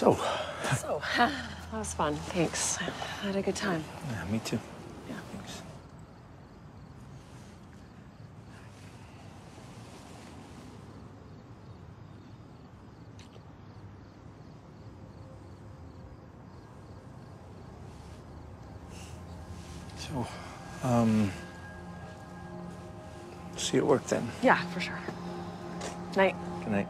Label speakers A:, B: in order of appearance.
A: So,
B: So, that was fun. Thanks. I had a good time.
A: yeah, me too.
B: Yeah.
A: Thanks. So, um, see you at work then.
B: Yeah, for sure. Night.
A: Good night.